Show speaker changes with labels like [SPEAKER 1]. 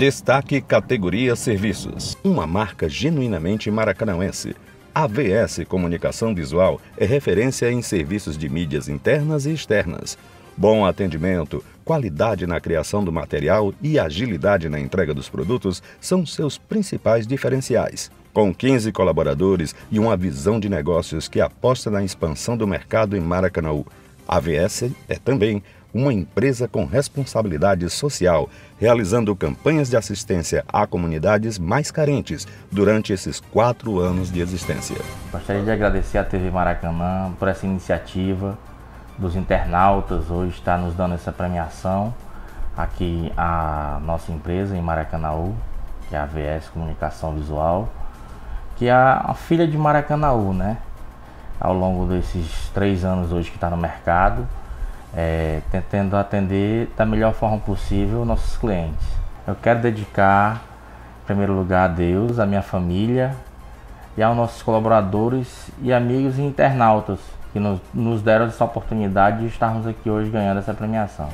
[SPEAKER 1] Destaque categoria Serviços, uma marca genuinamente maracanauense. AVS Comunicação Visual é referência em serviços de mídias internas e externas. Bom atendimento, qualidade na criação do material e agilidade na entrega dos produtos são seus principais diferenciais. Com 15 colaboradores e uma visão de negócios que aposta na expansão do mercado em Maracanaú, a AVS é também uma empresa com responsabilidade social, realizando campanhas de assistência a comunidades mais carentes durante esses quatro anos de existência.
[SPEAKER 2] Gostaria de agradecer à TV Maracanã por essa iniciativa dos internautas, hoje está nos dando essa premiação aqui a nossa empresa em Maracanaú, que é a AVS Comunicação Visual, que é a filha de Maracanaú, né? Ao longo desses três anos hoje que está no mercado, é, tentando atender da melhor forma possível nossos clientes. Eu quero dedicar, em primeiro lugar, a Deus, a minha família e aos nossos colaboradores e amigos e internautas que nos, nos deram essa oportunidade de estarmos aqui hoje ganhando essa premiação.